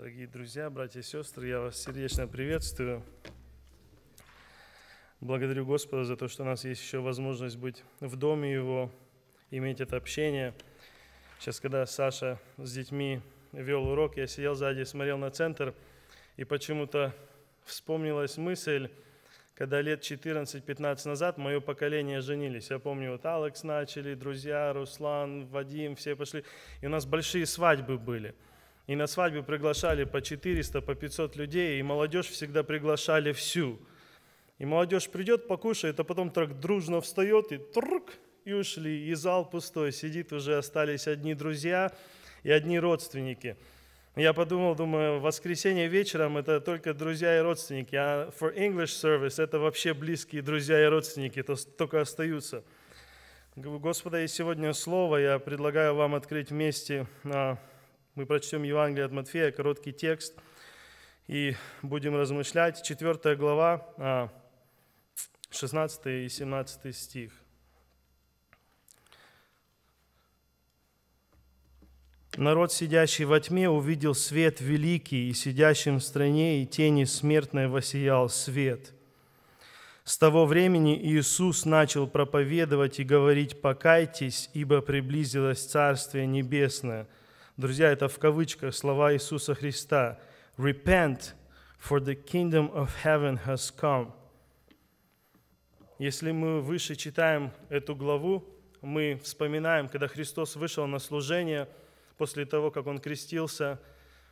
Дорогие друзья, братья и сестры, я вас сердечно приветствую. Благодарю Господа за то, что у нас есть еще возможность быть в доме Его, иметь это общение. Сейчас, когда Саша с детьми вел урок, я сидел сзади, смотрел на центр, и почему-то вспомнилась мысль, когда лет 14-15 назад мое поколение женились. Я помню, вот Алекс начали, друзья, Руслан, Вадим, все пошли. И у нас большие свадьбы были – и на свадьбу приглашали по 400, по 500 людей, и молодежь всегда приглашали всю. И молодежь придет, покушает, а потом так дружно встает и трк, и ушли. И зал пустой, сидит, уже остались одни друзья и одни родственники. Я подумал, думаю, воскресенье вечером это только друзья и родственники, а for English service это вообще близкие друзья и родственники, то только остаются. Господа, есть сегодня слово, я предлагаю вам открыть вместе а, мы прочтем Евангелие от Матфея, короткий текст, и будем размышлять. Четвертая глава, 16 а, и 17 стих. Народ, сидящий во тьме, увидел свет великий, и сидящим в стране и тени смертной воссиял свет. С того времени Иисус начал проповедовать и говорить «Покайтесь, ибо приблизилось Царствие Небесное». Друзья, это в кавычках слова Иисуса Христа. Repent, for the kingdom of heaven has come. Если мы выше читаем эту главу, мы вспоминаем, когда Христос вышел на служение, после того, как Он крестился,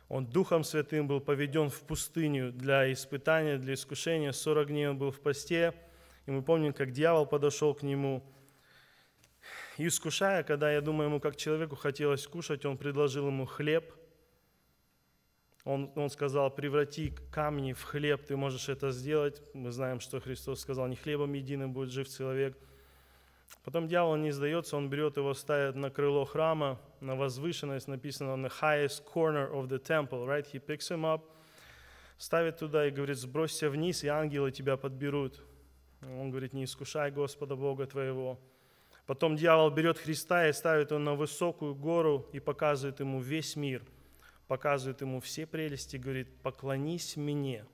Он Духом Святым был поведен в пустыню для испытания, для искушения. 40 дней Он был в посте, и мы помним, как дьявол подошел к Нему – и искушая, когда, я думаю, ему как человеку хотелось кушать, он предложил ему хлеб. Он, он сказал, преврати камни в хлеб, ты можешь это сделать. Мы знаем, что Христос сказал, не хлебом единым будет жив человек. Потом дьявол не сдается, он берет его, ставит на крыло храма, на возвышенность, написано the highest corner of the temple, right? He picks him up, ставит туда и говорит, сбросься вниз, и ангелы тебя подберут. Он говорит, не искушай Господа Бога твоего. Потом дьявол берет Христа и ставит его на высокую гору и показывает ему весь мир, показывает ему все прелести, говорит, поклонись мне,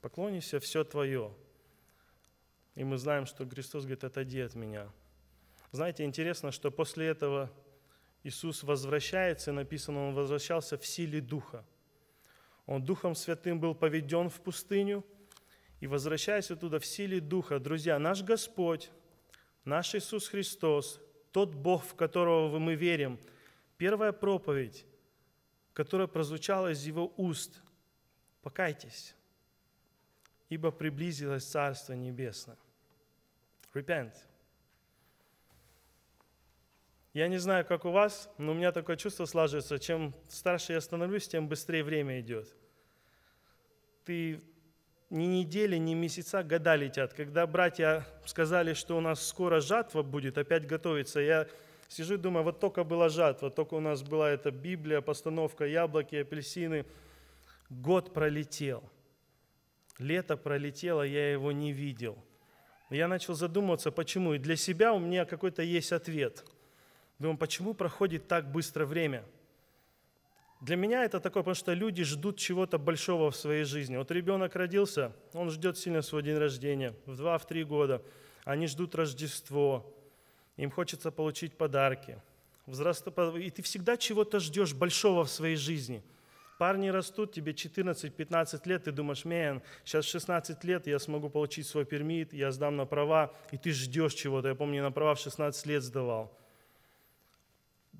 поклонись, все твое. И мы знаем, что Христос говорит, отойди от меня. Знаете, интересно, что после этого Иисус возвращается, и написано, Он возвращался в силе Духа. Он Духом Святым был поведен в пустыню, и возвращаясь оттуда в силе Духа, друзья, наш Господь, наш Иисус Христос, тот Бог, в которого мы верим, первая проповедь, которая прозвучала из Его уст, покайтесь, ибо приблизилось Царство Небесное. Repent. Я не знаю, как у вас, но у меня такое чувство слаживается, чем старше я становлюсь, тем быстрее время идет. Ты ни недели, ни месяца, года летят. Когда братья сказали, что у нас скоро жатва будет, опять готовится, я сижу и думаю, вот только была жатва, только у нас была эта Библия, постановка, яблоки, апельсины. Год пролетел. Лето пролетело, я его не видел. Я начал задумываться, почему. И для себя у меня какой-то есть ответ. Думаю, почему проходит так быстро время – для меня это такое, потому что люди ждут чего-то большого в своей жизни. Вот ребенок родился, он ждет сильно свой день рождения, в 2-3 года. Они ждут Рождество, им хочется получить подарки. Взрост... И ты всегда чего-то ждешь большого в своей жизни. Парни растут, тебе 14-15 лет, ты думаешь, мен, сейчас 16 лет, я смогу получить свой пермит, я сдам на права, и ты ждешь чего-то. Я помню, на права в 16 лет сдавал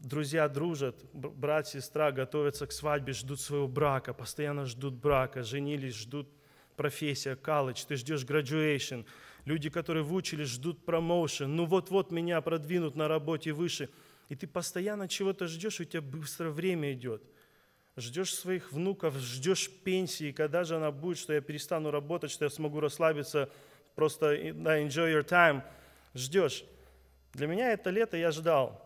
друзья дружат, брат, сестра готовятся к свадьбе, ждут своего брака, постоянно ждут брака, женились, ждут профессия, колледж, ты ждешь graduation. Люди, которые выучились, ждут промоушен. Ну вот-вот меня продвинут на работе выше. И ты постоянно чего-то ждешь, у тебя быстро время идет. Ждешь своих внуков, ждешь пенсии, когда же она будет, что я перестану работать, что я смогу расслабиться, просто enjoy your time. Ждешь. Для меня это лето я ждал.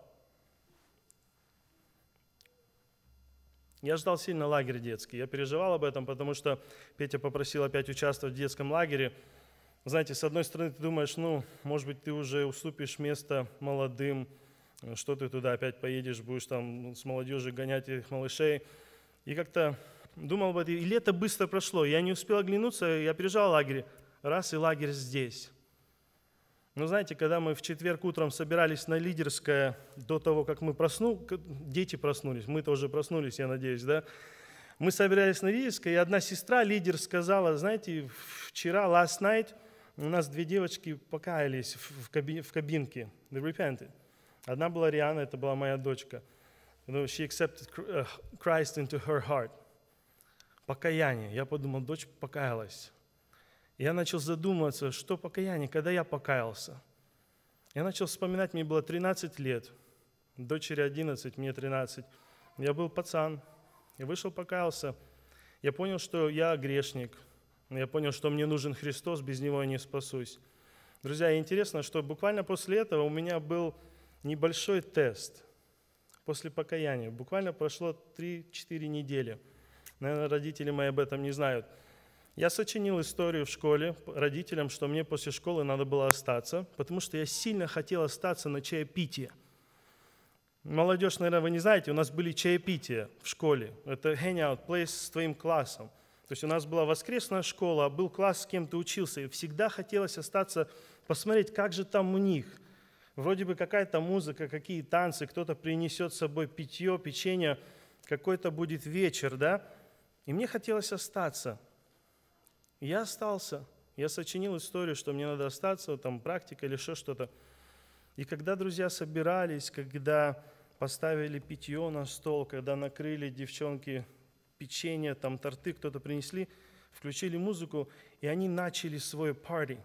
Я ждал сильно лагерь детский. Я переживал об этом, потому что Петя попросил опять участвовать в детском лагере. Знаете, с одной стороны, ты думаешь, ну, может быть, ты уже уступишь место молодым, что ты туда опять поедешь, будешь там с молодежью гонять этих малышей. И как-то думал об этом, и лето быстро прошло. Я не успел оглянуться, я приезжал в лагерь, раз и лагерь здесь. Но знаете, когда мы в четверг утром собирались на лидерское, до того, как мы проснулись, дети проснулись, мы-то уже проснулись, я надеюсь, да, мы собирались на лидерское, и одна сестра, лидер, сказала, знаете, вчера, last night, у нас две девочки покаялись в, каби, в кабинке, they repented. Одна была Риана, это была моя дочка. She accepted uh, Christ into her heart. Покаяние. Я подумал, дочь покаялась. Я начал задумываться, что покаяние, когда я покаялся. Я начал вспоминать, мне было 13 лет, дочери 11, мне 13. Я был пацан, я вышел, покаялся. Я понял, что я грешник. Я понял, что мне нужен Христос, без Него я не спасусь. Друзья, интересно, что буквально после этого у меня был небольшой тест после покаяния. Буквально прошло 3-4 недели. Наверное, родители мои об этом не знают – я сочинил историю в школе родителям, что мне после школы надо было остаться, потому что я сильно хотел остаться на чаепитие. Молодежь, наверное, вы не знаете, у нас были чаепития в школе. Это hangout place с твоим классом. То есть у нас была воскресная школа, а был класс, с кем ты учился. И всегда хотелось остаться, посмотреть, как же там у них. Вроде бы какая-то музыка, какие танцы, кто-то принесет с собой питье, печенье, какой-то будет вечер, да? И мне хотелось остаться. Я остался. Я сочинил историю, что мне надо остаться, там практика или еще что-то. И когда друзья собирались, когда поставили питье на стол, когда накрыли девчонки печенье, там торты кто-то принесли, включили музыку, и они начали свой парти.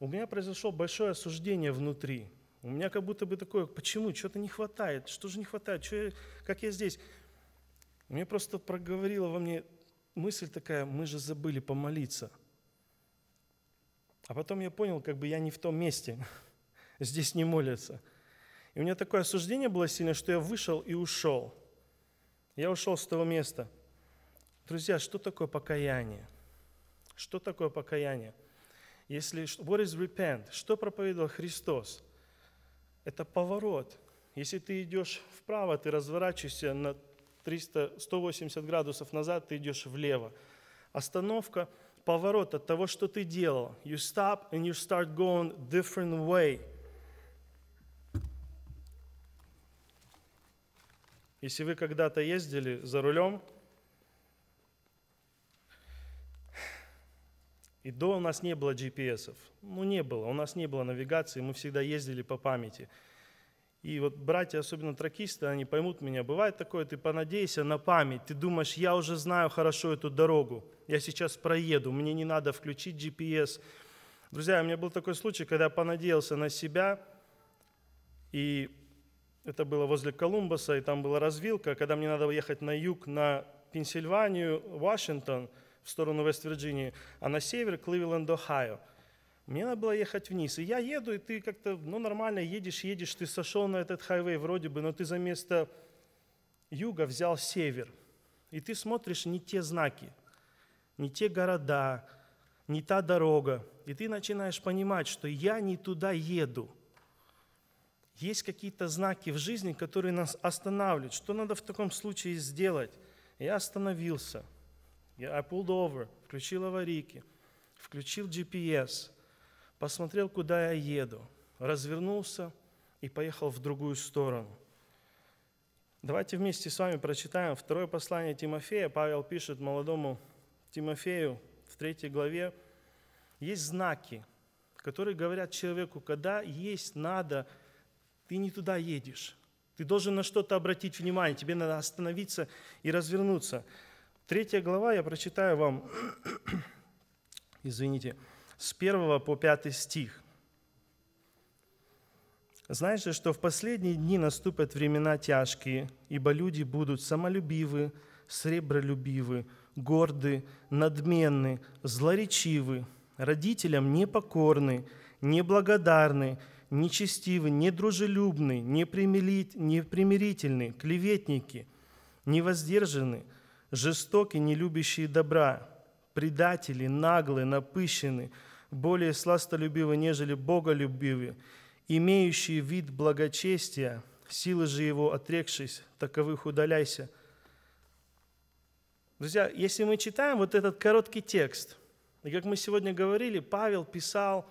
У меня произошло большое осуждение внутри. У меня как будто бы такое, почему, что-то не хватает, что же не хватает, что я, как я здесь? Мне просто проговорило во мне, мысль такая, мы же забыли помолиться. А потом я понял, как бы я не в том месте, здесь не молятся. И у меня такое осуждение было сильное, что я вышел и ушел. Я ушел с того места. Друзья, что такое покаяние? Что такое покаяние? Если, what is repent? Что проповедовал Христос? Это поворот. Если ты идешь вправо, ты разворачиваешься на 300, 180 градусов назад, ты идешь влево. Остановка, поворот от того, что ты делал. You stop and you start going different way. Если вы когда-то ездили за рулем, и до у нас не было GPS. Ну, не было. У нас не было навигации, мы всегда ездили по памяти. И вот братья, особенно тракисты, они поймут меня. Бывает такое, ты понадейся на память, ты думаешь, я уже знаю хорошо эту дорогу, я сейчас проеду, мне не надо включить GPS. Друзья, у меня был такой случай, когда я понадеялся на себя, и это было возле Колумбуса, и там была развилка, когда мне надо ехать на юг, на Пенсильванию, Вашингтон, в сторону Вест-Вирджинии, а на север Кливленд, Ohio – мне надо было ехать вниз. И я еду, и ты как-то, ну, нормально едешь, едешь, ты сошел на этот хайвей вроде бы, но ты за место юга взял север. И ты смотришь не те знаки, не те города, не та дорога. И ты начинаешь понимать, что я не туда еду. Есть какие-то знаки в жизни, которые нас останавливают. Что надо в таком случае сделать? Я остановился. Я pulled over, включил аварийки, включил GPS – посмотрел, куда я еду, развернулся и поехал в другую сторону. Давайте вместе с вами прочитаем второе послание Тимофея. Павел пишет молодому Тимофею в третьей главе. Есть знаки, которые говорят человеку, когда есть надо, ты не туда едешь. Ты должен на что-то обратить внимание, тебе надо остановиться и развернуться. Третья глава, я прочитаю вам, извините, с 1 по 5 стих. Знаешь же, что в последние дни наступят времена тяжкие, ибо люди будут самолюбивы, сребролюбивы, горды, надменны, злоречивы, родителям непокорны, неблагодарны, нечестивы, недружелюбны, непримирительны, клеветники, невоздержаны, жестоки, не любящие добра, предатели, наглые, напыщены, более сластолюбивы, нежели боголюбивы, имеющие вид благочестия, силы же его отрекшись, таковых удаляйся. Друзья, если мы читаем вот этот короткий текст, и как мы сегодня говорили, Павел писал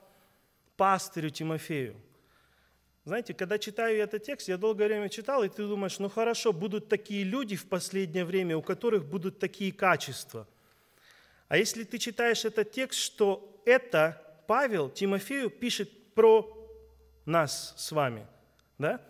пастырю Тимофею. Знаете, когда читаю этот текст, я долгое время читал, и ты думаешь, ну хорошо, будут такие люди в последнее время, у которых будут такие качества. А если ты читаешь этот текст, что это Павел Тимофею пишет про нас с вами, да?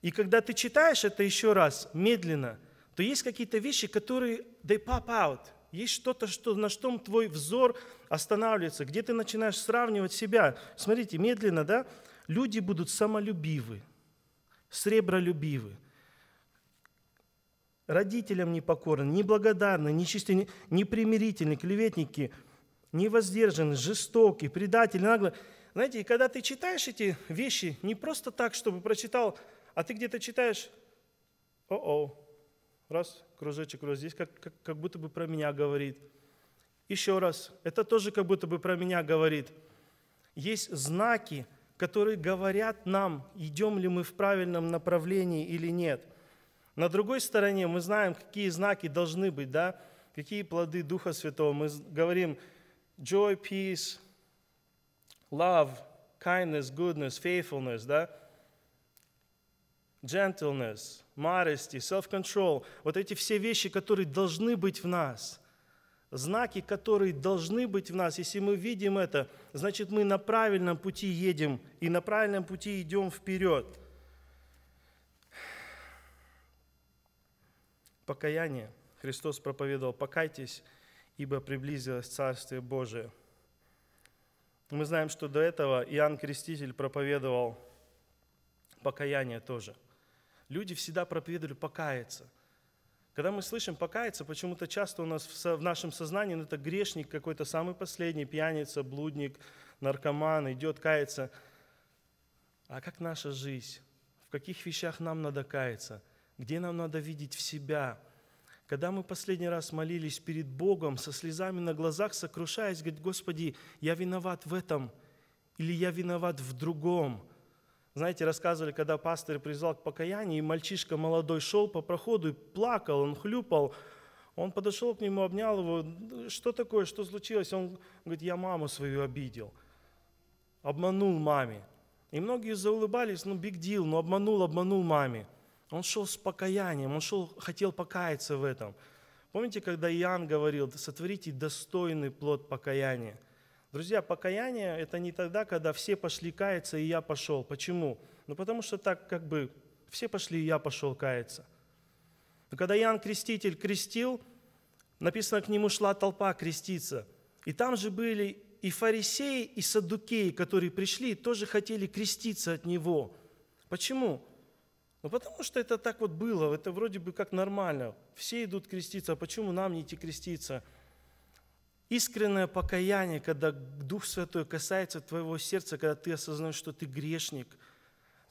И когда ты читаешь это еще раз, медленно, то есть какие-то вещи, которые they pop out. Есть что-то, что, на что твой взор останавливается, где ты начинаешь сравнивать себя. Смотрите, медленно, да? Люди будут самолюбивы, сребролюбивы, родителям непокорны, неблагодарны, нечистые, непримирительны, клеветники, невоздержаны, жестоки, предатели, нагло. Знаете, и когда ты читаешь эти вещи, не просто так, чтобы прочитал, а ты где-то читаешь, о-о, раз, кружочек, раз здесь, как, как, как будто бы про меня говорит. Еще раз, это тоже как будто бы про меня говорит. Есть знаки, которые говорят нам, идем ли мы в правильном направлении или нет. На другой стороне мы знаем, какие знаки должны быть, да, какие плоды Духа Святого. Мы говорим joy, peace, love, kindness, goodness, faithfulness, да, gentleness, modesty, self-control. Вот эти все вещи, которые должны быть в нас. Знаки, которые должны быть в нас. Если мы видим это, значит, мы на правильном пути едем и на правильном пути идем вперед. Покаяние. Христос проповедовал, покайтесь, ибо приблизилось Царствие Божие. Мы знаем, что до этого Иоанн Креститель проповедовал покаяние тоже. Люди всегда проповедовали покаяться. Когда мы слышим покаяться, почему-то часто у нас в нашем сознании ну, это грешник какой-то самый последний, пьяница, блудник, наркоман, идет каяться. А как наша жизнь? В каких вещах нам надо каяться? Где нам надо видеть в себя – когда мы последний раз молились перед Богом со слезами на глазах, сокрушаясь, говорит, Господи, я виноват в этом, или я виноват в другом. Знаете, рассказывали, когда пастор призвал к покаянию, и мальчишка молодой шел по проходу и плакал, он хлюпал, он подошел к нему, обнял его, что такое, что случилось? Он говорит, я маму свою обидел, обманул маме. И многие заулыбались, ну, big deal, ну, обманул, обманул маме. Он шел с покаянием, он шел, хотел покаяться в этом. Помните, когда Иоанн говорил, сотворите достойный плод покаяния? Друзья, покаяние – это не тогда, когда все пошли каяться, и я пошел. Почему? Ну, потому что так как бы все пошли, и я пошел каяться. Но когда Иоанн Креститель крестил, написано, к нему шла толпа креститься. И там же были и фарисеи, и саддукеи, которые пришли тоже хотели креститься от него. Почему? Ну, потому что это так вот было, это вроде бы как нормально. Все идут креститься, а почему нам не идти креститься? Искреннее покаяние, когда Дух Святой касается твоего сердца, когда ты осознаешь, что ты грешник,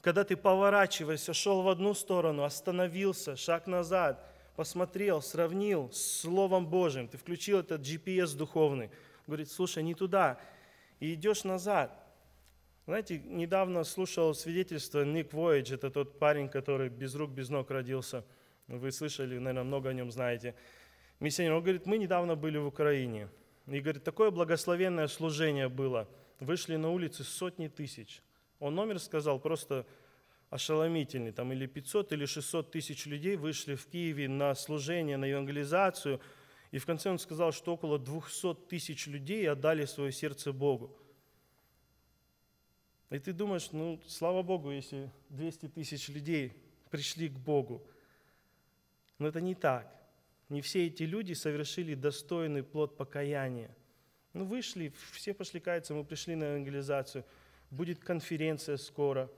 когда ты поворачиваешься, шел в одну сторону, остановился, шаг назад, посмотрел, сравнил с Словом Божьим, ты включил этот GPS духовный, говорит, слушай, не туда, и идешь назад. Знаете, недавно слушал свидетельство Ник Воидж, это тот парень, который без рук, без ног родился. Вы слышали, наверное, много о нем знаете. Миссионер, он говорит, мы недавно были в Украине. И говорит, такое благословенное служение было. Вышли на улицы сотни тысяч. Он номер сказал просто ошеломительный. Там или 500, или 600 тысяч людей вышли в Киеве на служение, на евангелизацию. И в конце он сказал, что около 200 тысяч людей отдали свое сердце Богу. И ты думаешь, ну, слава Богу, если 200 тысяч людей пришли к Богу. Но это не так. Не все эти люди совершили достойный плод покаяния. Ну, вышли, все пошли каяться, мы пришли на евангелизацию. Будет конференция скоро.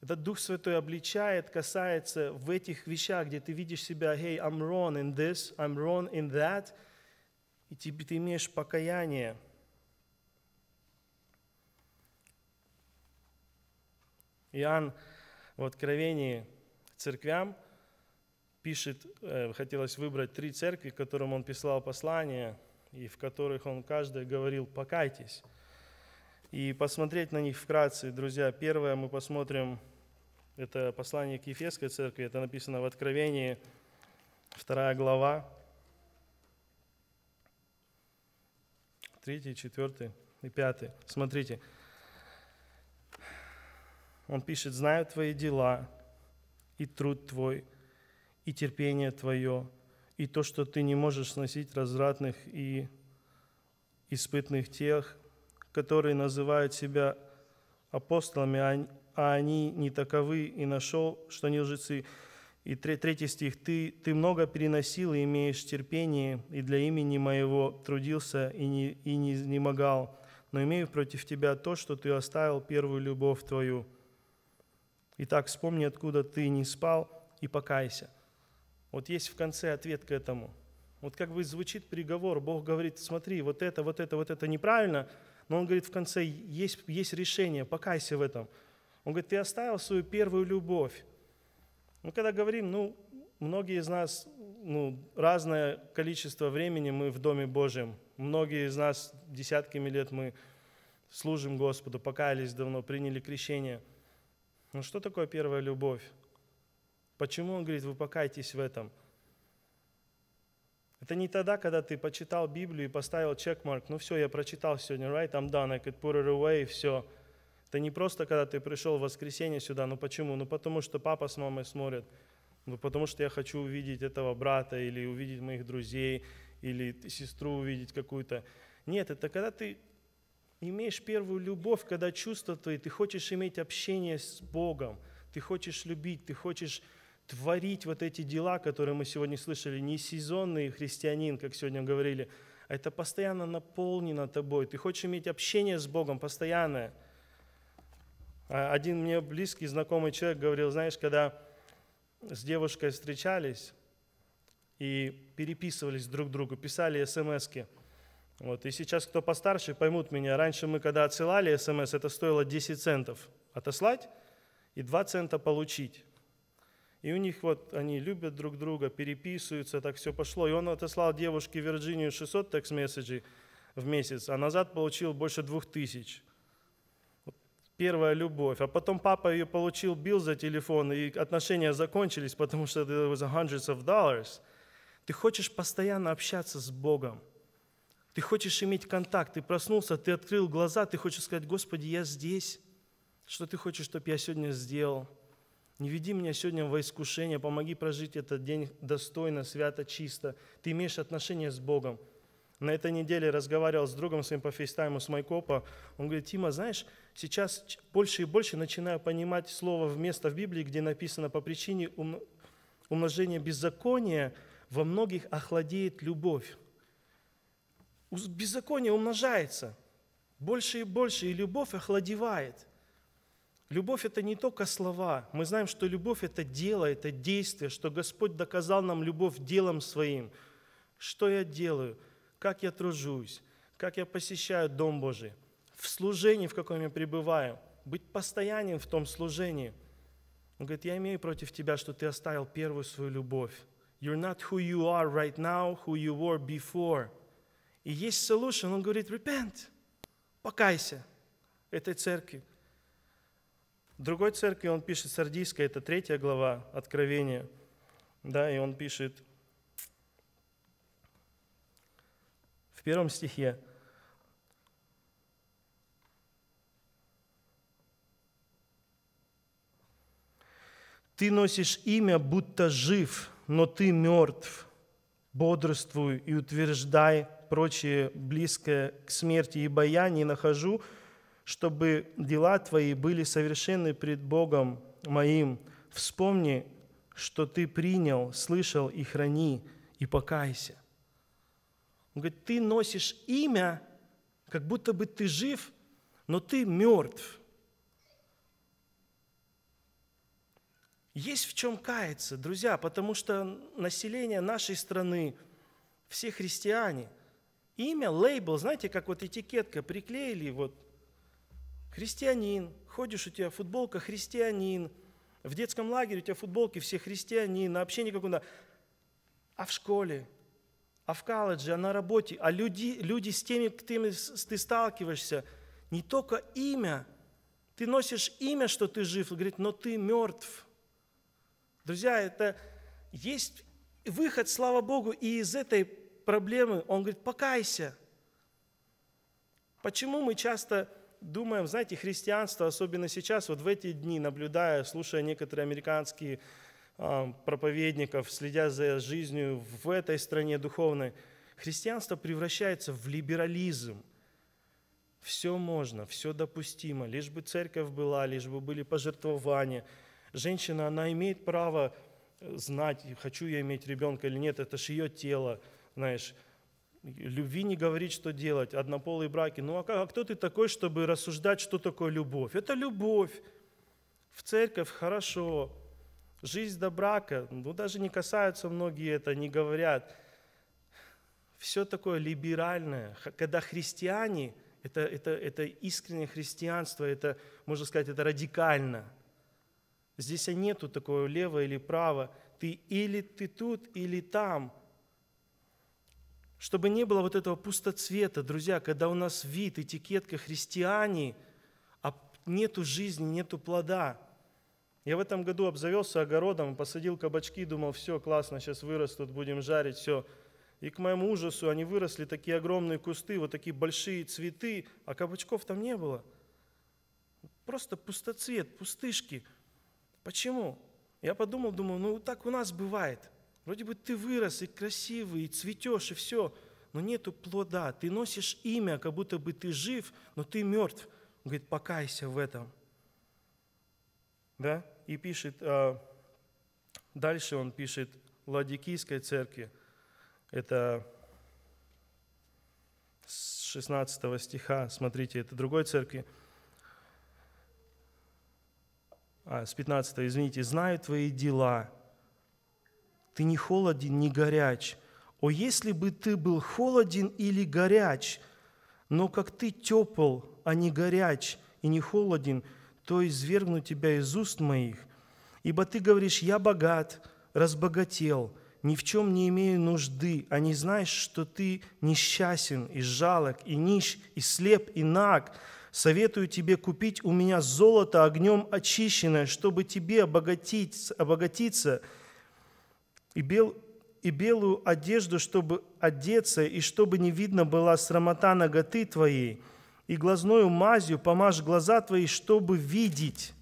Этот Дух Святой обличает, касается в этих вещах, где ты видишь себя, hey, I'm wrong in this, I'm wrong in that, и ты, ты имеешь покаяние – Иоанн в Откровении церквям пишет, э, хотелось выбрать три церкви, которым он писал послания, и в которых он каждый говорил «покайтесь». И посмотреть на них вкратце, друзья, первое мы посмотрим, это послание к Ефесской церкви, это написано в Откровении, вторая глава, третий, четвертый и пятый. Смотрите, он пишет, знаю твои дела и труд твой, и терпение твое, и то, что ты не можешь сносить развратных и испытных тех, которые называют себя апостолами, а, а они не таковы, и нашел, что не лжецы. И третий стих. «Ты, ты много переносил и имеешь терпение, и для имени моего трудился и не, и не изнемогал, но имею против тебя то, что ты оставил первую любовь твою. Итак, вспомни, откуда ты не спал, и покайся». Вот есть в конце ответ к этому. Вот как бы звучит приговор, Бог говорит, смотри, вот это, вот это, вот это неправильно, но Он говорит в конце, есть, есть решение, покайся в этом. Он говорит, ты оставил свою первую любовь. Мы когда говорим, ну, многие из нас, ну, разное количество времени мы в Доме Божьем. Многие из нас десятками лет мы служим Господу, покаялись давно, приняли крещение. Ну что такое первая любовь? Почему он говорит, вы покайтесь в этом? Это не тогда, когда ты почитал Библию и поставил чекмарк, ну все, я прочитал сегодня, right, I'm done, I could put it away, все – это не просто, когда ты пришел в воскресенье сюда. Ну почему? Ну потому что папа с мамой смотрят. Ну потому что я хочу увидеть этого брата или увидеть моих друзей, или сестру увидеть какую-то. Нет, это когда ты имеешь первую любовь, когда чувства твои, ты хочешь иметь общение с Богом, ты хочешь любить, ты хочешь творить вот эти дела, которые мы сегодня слышали, не сезонный христианин, как сегодня говорили, а это постоянно наполнено тобой. Ты хочешь иметь общение с Богом постоянное – а один мне близкий, знакомый человек говорил, знаешь, когда с девушкой встречались и переписывались друг другу, писали смс -ки. Вот. И сейчас кто постарше поймут меня. Раньше мы, когда отсылали смс, это стоило 10 центов отослать и 2 цента получить. И у них вот, они любят друг друга, переписываются, так все пошло. И он отослал девушке Вирджинию 600 текст-месседжей в месяц, а назад получил больше 2000 первая любовь. А потом папа ее получил, бил за телефон, и отношения закончились, потому что это was hundreds of dollars. Ты хочешь постоянно общаться с Богом. Ты хочешь иметь контакт. Ты проснулся, ты открыл глаза, ты хочешь сказать, Господи, я здесь. Что ты хочешь, чтобы я сегодня сделал? Не веди меня сегодня во искушение, помоги прожить этот день достойно, свято, чисто. Ты имеешь отношение с Богом. На этой неделе разговаривал с другом своим по фейстайму, с Майкопа. Он говорит, Тима, знаешь, сейчас больше и больше начинаю понимать слово вместо в Библии, где написано по причине умножения беззакония во многих охладеет любовь. Беззаконие умножается больше и больше, и любовь охладевает. Любовь – это не только слова. Мы знаем, что любовь – это дело, это действие, что Господь доказал нам любовь делом своим. Что я делаю – как я тружусь, как я посещаю Дом Божий, в служении, в каком я пребываю, быть постоянным в том служении. Он говорит, я имею против тебя, что ты оставил первую свою любовь. You're not who you are right now, who you were before. И есть solution, он говорит, repent, покайся этой церкви. В другой церкви он пишет, Сардийская, это третья глава Откровения, да, и он пишет, в первом стихе. Ты носишь имя, будто жив, но ты мертв. Бодрствуй и утверждай прочее близкое к смерти, ибо я не нахожу, чтобы дела твои были совершенны пред Богом моим. Вспомни, что ты принял, слышал и храни, и покайся. Он говорит, ты носишь имя, как будто бы ты жив, но ты мертв. Есть в чем каяться, друзья, потому что население нашей страны, все христиане, имя, лейбл, знаете, как вот этикетка, приклеили, вот, христианин, ходишь, у тебя футболка христианин, в детском лагере у тебя футболки все христианин, на общении каком-то, а в школе – а в колледже, а на работе, а люди, люди с теми, с кем ты сталкиваешься, не только имя, ты носишь имя, что ты жив, говорит, но ты мертв. Друзья, это есть выход, слава Богу, и из этой проблемы он говорит, покайся. почему мы часто думаем, знаете, христианство, особенно сейчас, вот в эти дни, наблюдая, слушая некоторые американские э, проповедников, следя за жизнью в этой стране духовной, христианство превращается в либерализм. Все можно, все допустимо, лишь бы церковь была, лишь бы были пожертвования. Женщина, она имеет право знать, хочу я иметь ребенка или нет, это же ее тело, знаешь. Любви не говорить, что делать, однополые браки. Ну а, а кто ты такой, чтобы рассуждать, что такое любовь? Это любовь. В церковь хорошо. Жизнь до брака, ну даже не касаются многие это, не говорят. Все такое либеральное. Когда христиане, это, это, это искреннее христианство, это, можно сказать, это радикально. Здесь нету такого лево или право. Ты или ты тут, или там – чтобы не было вот этого пустоцвета, друзья, когда у нас вид, этикетка христиане, а нету жизни, нету плода. Я в этом году обзавелся огородом, посадил кабачки, думал, все, классно, сейчас вырастут, будем жарить, все. И к моему ужасу они выросли, такие огромные кусты, вот такие большие цветы, а кабачков там не было. Просто пустоцвет, пустышки. Почему? Я подумал, думаю, ну так у нас бывает – Вроде бы ты вырос и красивый, и цветешь, и все, но нету плода. Ты носишь имя, как будто бы ты жив, но ты мертв. Он говорит, покайся в этом. Да? И пишет, а, дальше он пишет Ладикийской церкви, это с 16 стиха, смотрите, это другой церкви, а, с 15, извините, «Знаю твои дела, ты не холоден, не горяч. О, если бы ты был холоден или горяч, но как ты тепл, а не горяч и не холоден, то извергну тебя из уст моих. Ибо ты говоришь, я богат, разбогател, ни в чем не имею нужды, а не знаешь, что ты несчастен и жалок, и нищ, и слеп, и наг. Советую тебе купить у меня золото огнем очищенное, чтобы тебе обогатить, обогатиться – и, бел, и белую одежду, чтобы одеться, и чтобы не видно была срамота ноготы твоей, и глазною мазью помажь глаза твои, чтобы видеть.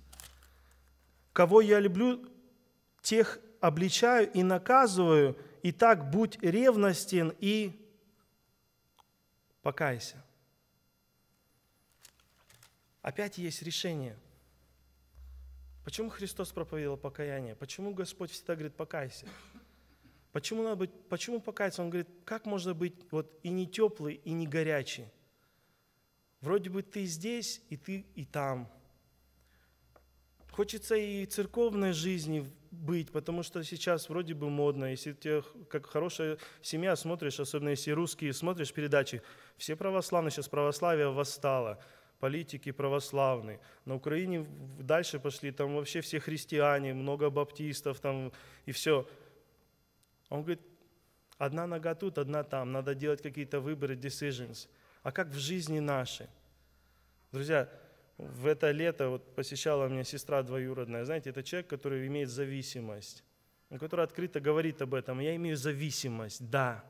Кого я люблю, тех обличаю и наказываю, и так будь ревностен и покайся. Опять есть решение. Почему Христос проповедовал покаяние? Почему Господь всегда говорит «покайся»? Почему, надо быть, почему покаяться? Он говорит, как можно быть вот и не теплый, и не горячий? Вроде бы ты здесь, и ты и там. Хочется и церковной жизни быть, потому что сейчас вроде бы модно. Если ты как хорошая семья смотришь, особенно если русские смотришь передачи, все православные, сейчас православие восстало, политики православные. На Украине дальше пошли, там вообще все христиане, много баптистов там и все – он говорит, одна нога тут, одна там, надо делать какие-то выборы, decisions. А как в жизни нашей? Друзья, в это лето вот посещала меня сестра двоюродная. Знаете, это человек, который имеет зависимость, который открыто говорит об этом. Я имею зависимость, да,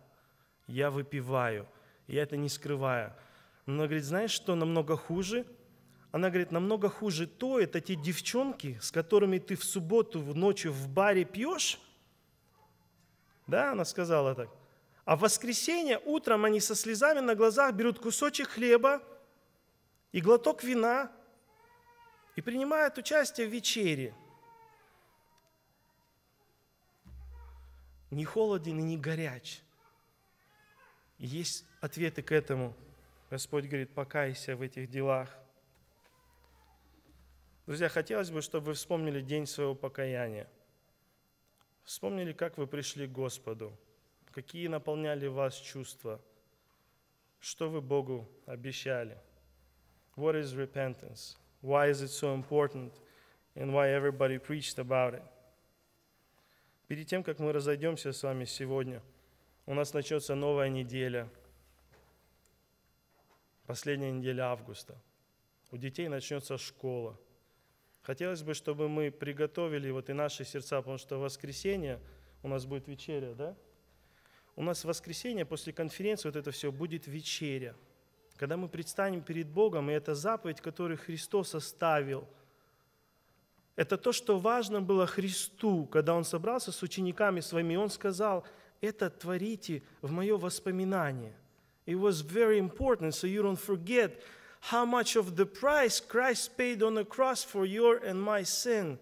я выпиваю, я это не скрываю. Но она говорит, знаешь, что намного хуже? Она говорит, намного хуже то, это те девчонки, с которыми ты в субботу ночью в баре пьешь, да, она сказала так. А в воскресенье утром они со слезами на глазах берут кусочек хлеба и глоток вина и принимают участие в вечере. Не холоден и не горяч. И есть ответы к этому. Господь говорит, покайся в этих делах. Друзья, хотелось бы, чтобы вы вспомнили день своего покаяния. Вспомнили, как вы пришли к Господу, какие наполняли вас чувства, что вы Богу обещали. What is repentance? Why is it so important? And why everybody preached about it? Перед тем, как мы разойдемся с вами сегодня, у нас начнется новая неделя, последняя неделя августа. У детей начнется школа – Хотелось бы, чтобы мы приготовили вот и наши сердца, потому что в воскресенье у нас будет вечеря, да? У нас в воскресенье после конференции вот это все будет вечеря. когда мы предстанем перед Богом, и это заповедь, которую Христос оставил. Это то, что важно было Христу, когда Он собрался с учениками своими, Он сказал, это творите в мое воспоминание. It was very important, so you don't forget how much of the price Christ paid on the cross for your and my sin.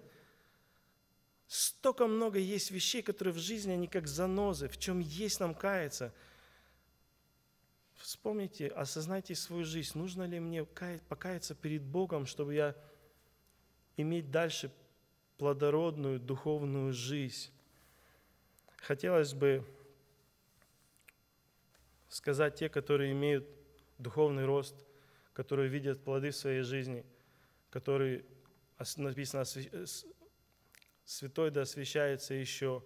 Столько много есть вещей, которые в жизни, они как занозы, в чем есть нам каяться. Вспомните, осознайте свою жизнь. Нужно ли мне покаяться перед Богом, чтобы я иметь дальше плодородную духовную жизнь? Хотелось бы сказать те, которые имеют духовный рост, которые видят плоды в своей жизни, которые, написано, святой да освящается еще.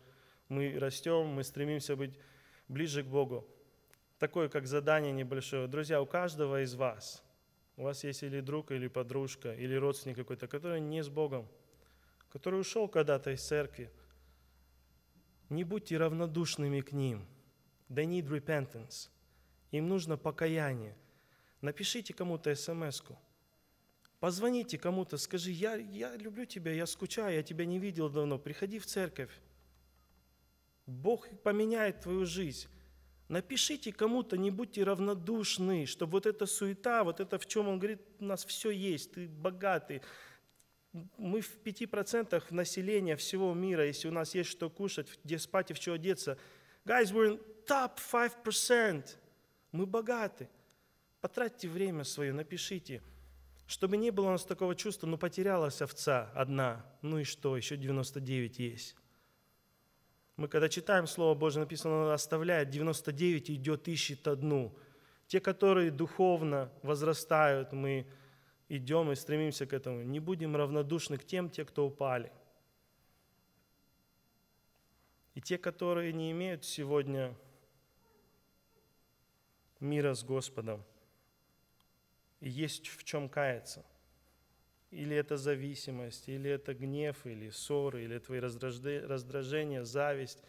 Мы растем, мы стремимся быть ближе к Богу. Такое, как задание небольшое. Друзья, у каждого из вас, у вас есть или друг, или подружка, или родственник какой-то, который не с Богом, который ушел когда-то из церкви. Не будьте равнодушными к ним. They need repentance. Им нужно покаяние. Напишите кому-то смс -ку. Позвоните кому-то, скажи, я, я люблю тебя, я скучаю, я тебя не видел давно, приходи в церковь. Бог поменяет твою жизнь. Напишите кому-то, не будьте равнодушны, чтобы вот эта суета, вот это в чем он говорит, у нас все есть, ты богатый. Мы в пяти процентах населения всего мира, если у нас есть что кушать, где спать и в что одеться. Guys, we're in top 5%. Мы богаты. Потратьте время свое, напишите – чтобы не было у нас такого чувства, ну потерялась овца одна, ну и что, еще 99 есть. Мы когда читаем Слово Божье, написано, он оставляет 99 и идет, ищет одну. Те, которые духовно возрастают, мы идем и стремимся к этому. Не будем равнодушны к тем, те, кто упали. И те, которые не имеют сегодня мира с Господом – есть в чем каяться. Или это зависимость, или это гнев, или ссоры, или твои раздражения, зависть,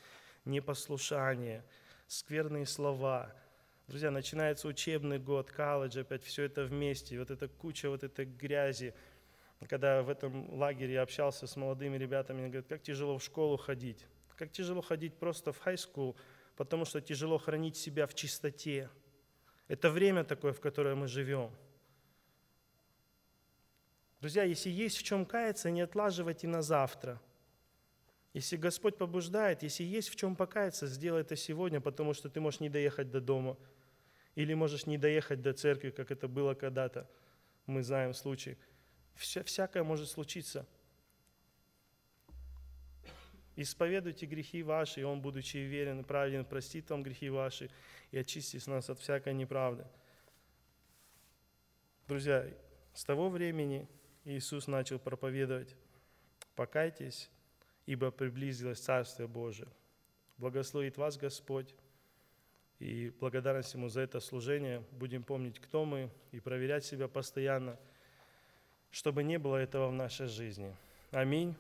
непослушание, скверные слова. Друзья, начинается учебный год, колледж, опять все это вместе, вот эта куча вот этой грязи. Когда в этом лагере я общался с молодыми ребятами, они говорят, как тяжело в школу ходить, как тяжело ходить просто в high school, потому что тяжело хранить себя в чистоте. Это время такое, в которое мы живем – Друзья, если есть в чем каяться, не отлаживайте на завтра. Если Господь побуждает, если есть в чем покаяться, сделай это сегодня, потому что ты можешь не доехать до дома. Или можешь не доехать до церкви, как это было когда-то. Мы знаем случай. Вся, всякое может случиться. Исповедуйте грехи ваши, и Он, будучи верен и праведен, простит вам грехи ваши и очистит нас от всякой неправды. Друзья, с того времени Иисус начал проповедовать, покайтесь, ибо приблизилось Царствие Божие. Благословит вас Господь, и благодарность Ему за это служение. Будем помнить, кто мы, и проверять себя постоянно, чтобы не было этого в нашей жизни. Аминь.